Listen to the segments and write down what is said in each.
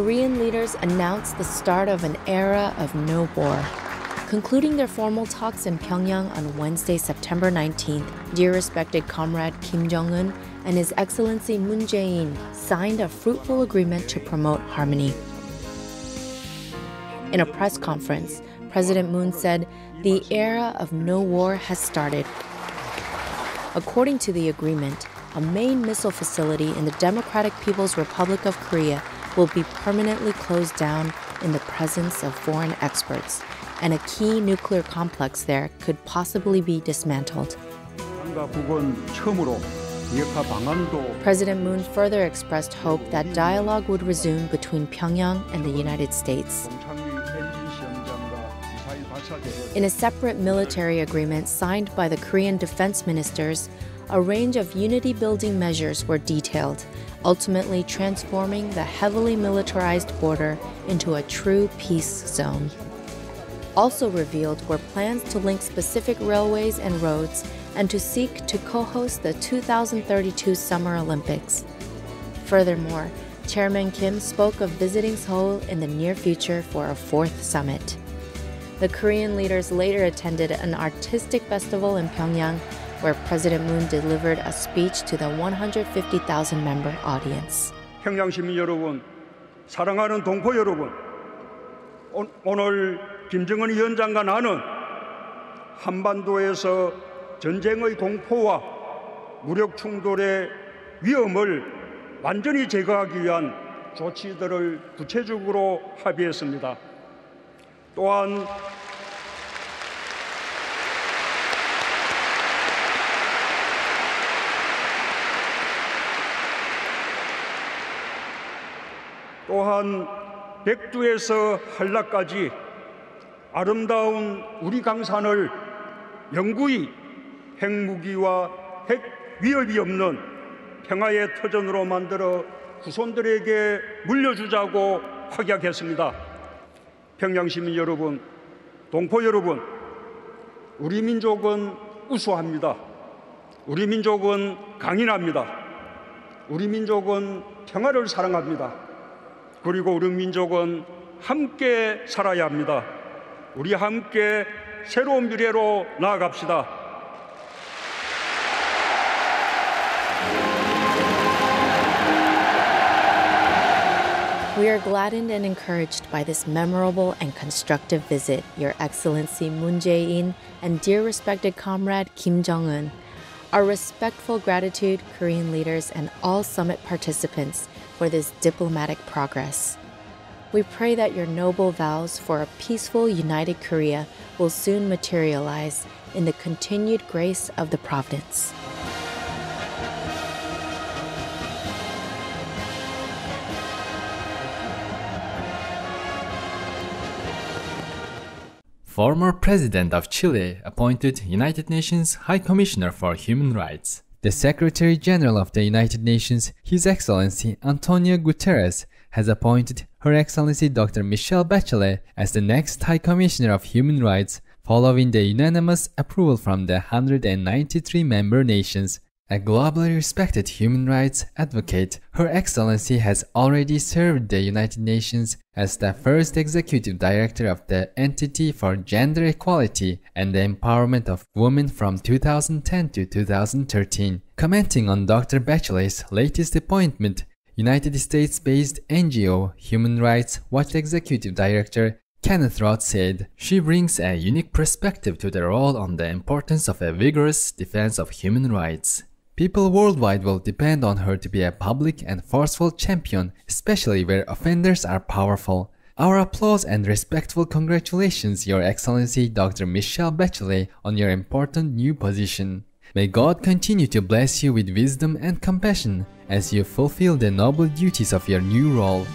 Korean leaders announced the start of an era of no war. Concluding their formal talks in Pyongyang on Wednesday, September 19th, dear respected comrade Kim Jong un and His Excellency Moon Jae-in signed a fruitful agreement to promote harmony. In a press conference, President Moon said, The era of no war has started. According to the agreement, a main missile facility in the Democratic People's Republic of Korea will be permanently closed down in the presence of foreign experts, and a key nuclear complex there could possibly be dismantled. President Moon further expressed hope that dialogue would resume between Pyongyang and the United States. In a separate military agreement signed by the Korean defense ministers, a range of unity building measures were detailed, ultimately transforming the heavily militarized border into a true peace zone. Also revealed were plans to link specific railways and roads and to seek to co host the 2032 Summer Olympics. Furthermore, Chairman Kim spoke of visiting Seoul in the near future for a fourth summit. The Korean leaders later attended an artistic festival in Pyongyang where President Moon delivered a speech to the 150,000 member audience. 평양 시민 여러분, 사랑하는 동포 여러분, 오늘 김정은 위원장과 나는 한반도에서 전쟁의 공포와 무력 충돌의 위험을 완전히 제거하기 위한 조치들을 구체적으로 합의했습니다. 또한 또한 백두에서 한라까지 아름다운 우리 강산을 영구히 핵무기와 핵 위협이 없는 평화의 터전으로 만들어 후손들에게 물려주자고 확약했습니다. 평양 시민 여러분, 동포 여러분, 우리 민족은 우수합니다. 우리 민족은 강인합니다. 우리 민족은 평화를 사랑합니다. 그리고 우리 민족은 함께 살아야 합니다. 우리 함께 새로운 미래로 나아갑시다. We are gladdened and encouraged by this memorable and constructive visit, Your Excellency Moon Jae-in and dear respected comrade Kim Jong-un. Our respectful gratitude, Korean leaders and all summit participants for this diplomatic progress. We pray that your noble vows for a peaceful, united Korea will soon materialize in the continued grace of the providence. former president of Chile appointed United Nations High Commissioner for Human Rights. The Secretary General of the United Nations, His Excellency Antonio Guterres, has appointed Her Excellency Dr. Michelle Bachelet as the next High Commissioner of Human Rights following the unanimous approval from the 193 member nations a globally respected human rights advocate, Her Excellency has already served the United Nations as the first executive director of the Entity for Gender Equality and the Empowerment of Women from 2010 to 2013. Commenting on Dr. Bachelet's latest appointment, United States-based NGO Human Rights Watch Executive Director Kenneth Roth said, She brings a unique perspective to the role on the importance of a vigorous defense of human rights. People worldwide will depend on her to be a public and forceful champion, especially where offenders are powerful. Our applause and respectful congratulations, Your Excellency Dr. Michelle Bachelet, on your important new position. May God continue to bless you with wisdom and compassion as you fulfill the noble duties of your new role.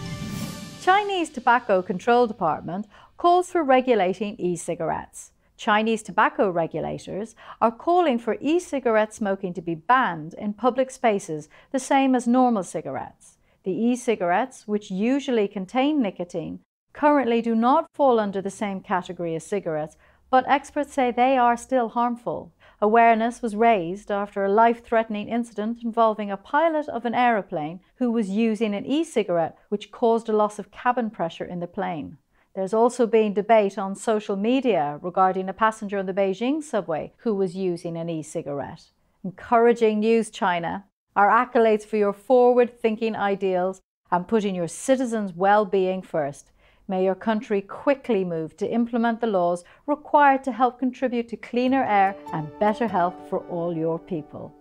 Chinese Tobacco Control Department calls for regulating e-cigarettes. Chinese tobacco regulators are calling for e cigarette smoking to be banned in public spaces, the same as normal cigarettes. The e cigarettes, which usually contain nicotine, currently do not fall under the same category as cigarettes, but experts say they are still harmful. Awareness was raised after a life threatening incident involving a pilot of an aeroplane who was using an e cigarette, which caused a loss of cabin pressure in the plane. There's also been debate on social media regarding a passenger on the Beijing subway who was using an e cigarette. Encouraging News China, our accolades for your forward thinking ideals and putting your citizens' well being first. May your country quickly move to implement the laws required to help contribute to cleaner air and better health for all your people.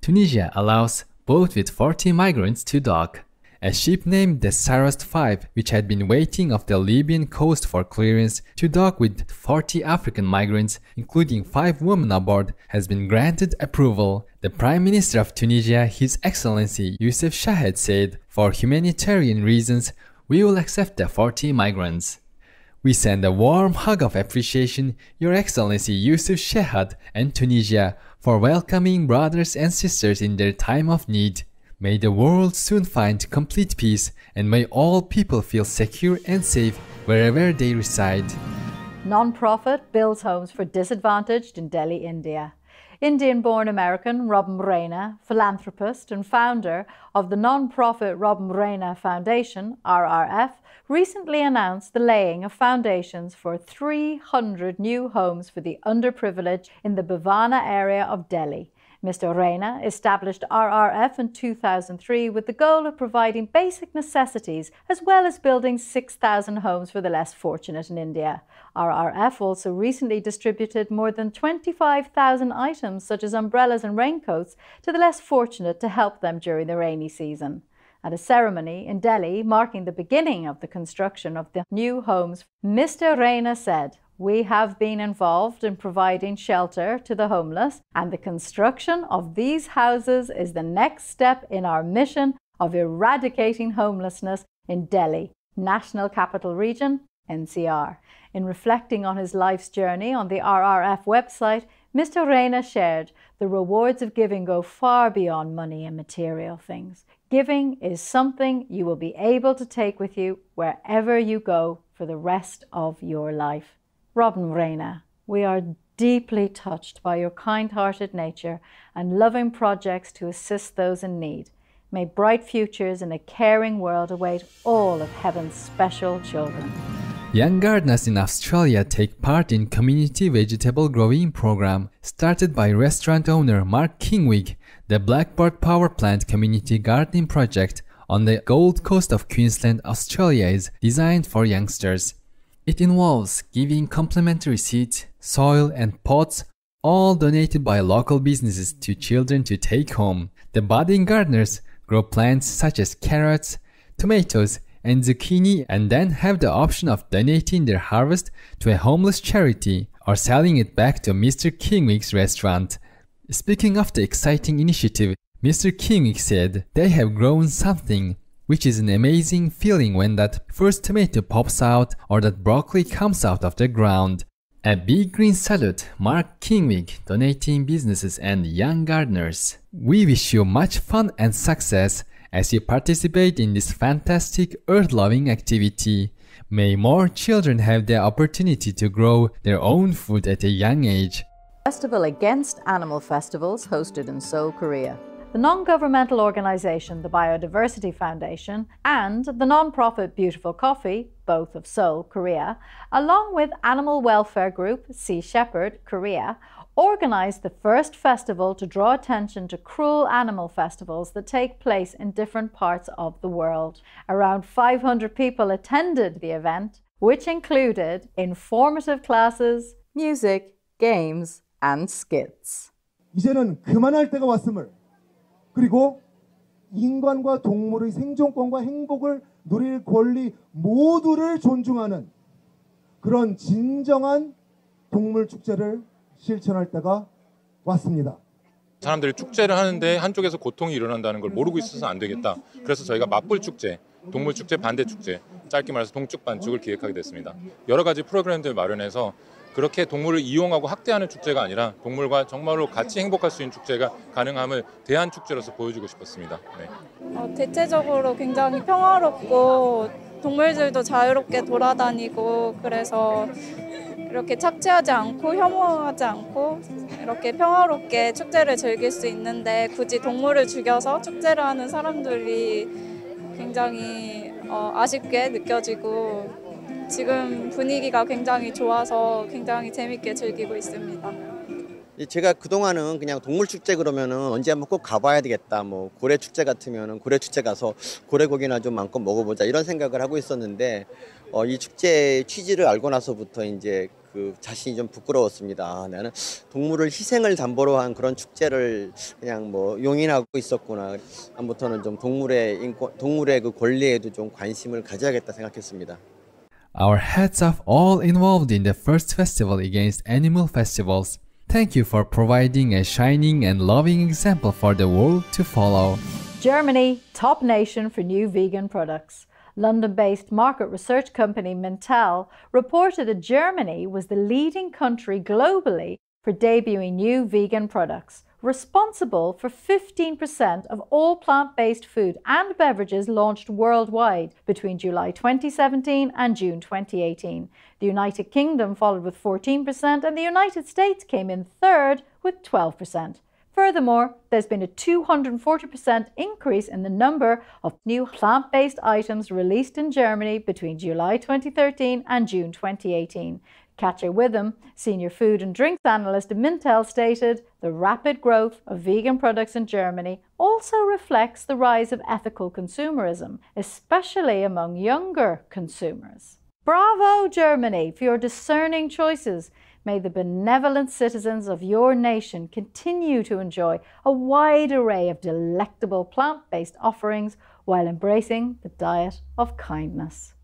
Tunisia allows boats with 40 migrants to dock. A ship named the Sarost 5, which had been waiting off the Libyan coast for clearance to dock with 40 African migrants, including 5 women aboard, has been granted approval. The Prime Minister of Tunisia, His Excellency Youssef Chahed, said, For humanitarian reasons, we will accept the 40 migrants. We send a warm hug of appreciation, Your Excellency Youssef Chahed and Tunisia, for welcoming brothers and sisters in their time of need. May the world soon find complete peace and may all people feel secure and safe wherever they reside. Non-profit builds homes for disadvantaged in Delhi, India. Indian born American Robin Raina, philanthropist and founder of the non-profit Robin Raina Foundation, RRF, recently announced the laying of foundations for 300 new homes for the underprivileged in the Bawana area of Delhi. Mr. Raina established RRF in 2003 with the goal of providing basic necessities as well as building 6,000 homes for the less fortunate in India. RRF also recently distributed more than 25,000 items such as umbrellas and raincoats to the less fortunate to help them during the rainy season. At a ceremony in Delhi marking the beginning of the construction of the new homes, Mr. Raina said, we have been involved in providing shelter to the homeless, and the construction of these houses is the next step in our mission of eradicating homelessness in Delhi, National Capital Region, NCR. In reflecting on his life's journey on the RRF website, Mr. Raina shared the rewards of giving go far beyond money and material things. Giving is something you will be able to take with you wherever you go for the rest of your life. Robin Raina, we are deeply touched by your kind hearted nature and loving projects to assist those in need. May bright futures in a caring world await all of heaven's special children. Young gardeners in Australia take part in community vegetable growing program started by restaurant owner Mark Kingwig. The Blackbird Power Plant Community Gardening Project on the Gold Coast of Queensland, Australia is designed for youngsters. It involves giving complimentary seeds, soil, and pots, all donated by local businesses to children to take home. The budding gardeners grow plants such as carrots, tomatoes, and zucchini and then have the option of donating their harvest to a homeless charity or selling it back to Mr. Kingwig's restaurant. Speaking of the exciting initiative, Mr. Kingwig said they have grown something which is an amazing feeling when that first tomato pops out or that broccoli comes out of the ground. A big green salute, Mark Kingwig, donating businesses and young gardeners. We wish you much fun and success as you participate in this fantastic earth-loving activity. May more children have the opportunity to grow their own food at a young age. Festival Against Animal Festivals hosted in Seoul, Korea the non governmental organisation the Biodiversity Foundation, and the non profit Beautiful Coffee, both of Seoul, Korea, along with animal welfare group Sea Shepherd, Korea, organised the first festival to draw attention to cruel animal festivals that take place in different parts of the world. Around 500 people attended the event, which included informative classes, music, games, and skits. 이제는 그만할 때가 왔음을 그리고 인간과 동물의 생존권과 행복을 누릴 권리 모두를 존중하는 그런 진정한 동물 축제를 실천할 때가 왔습니다. 사람들이 축제를 하는데 한쪽에서 고통이 일어난다는 걸 모르고 있어서 안 되겠다. 그래서 저희가 맞불 축제, 동물 축제, 반대 축제, 짧게 말해서 동축 반축을 기획하게 됐습니다. 여러 가지 프로그램들 마련해서 그렇게 동물을 이용하고 학대하는 축제가 아니라 동물과 정말로 같이 행복할 수 있는 축제가 가능함을 대한 축제로서 보여주고 싶었습니다. 네. 어, 대체적으로 굉장히 평화롭고 동물들도 자유롭게 돌아다니고 그래서 이렇게 착취하지 않고 혐오하지 않고 이렇게 평화롭게 축제를 즐길 수 있는데 굳이 동물을 죽여서 축제를 하는 사람들이 굉장히 어, 아쉽게 느껴지고 지금 분위기가 굉장히 좋아서 굉장히 재밌게 즐기고 있습니다. 제가 그동안은 그냥 동물 축제 그러면은 언제 한번 꼭 가봐야 되겠다. 뭐 고래 축제 같으면은 고래 축제 가서 고래고기나 좀 마음껏 먹어보자 이런 생각을 하고 있었는데 어, 이 축제 취지를 알고 나서부터 이제 그 자신이 좀 부끄러웠습니다. 아, 나는 동물을 희생을 담보로 한 그런 축제를 그냥 뭐 용인하고 있었구나. 다음부터는 좀 동물의 인권, 동물의 그 권리에도 좀 관심을 가져야겠다 생각했습니다. Our hats off all involved in the first festival against animal festivals. Thank you for providing a shining and loving example for the world to follow. Germany, top nation for new vegan products. London based market research company Mintel reported that Germany was the leading country globally for debuting new vegan products, responsible for 15% of all plant based food and beverages launched worldwide between July 2017 and June 2018. The United Kingdom followed with 14%, and the United States came in third with 12%. Furthermore, there's been a 240% increase in the number of new plant based items released in Germany between July 2013 and June 2018. Katya Witham, senior food and drinks analyst at Mintel, stated the rapid growth of vegan products in Germany also reflects the rise of ethical consumerism, especially among younger consumers. Bravo, Germany, for your discerning choices. May the benevolent citizens of your nation continue to enjoy a wide array of delectable plant based offerings while embracing the diet of kindness.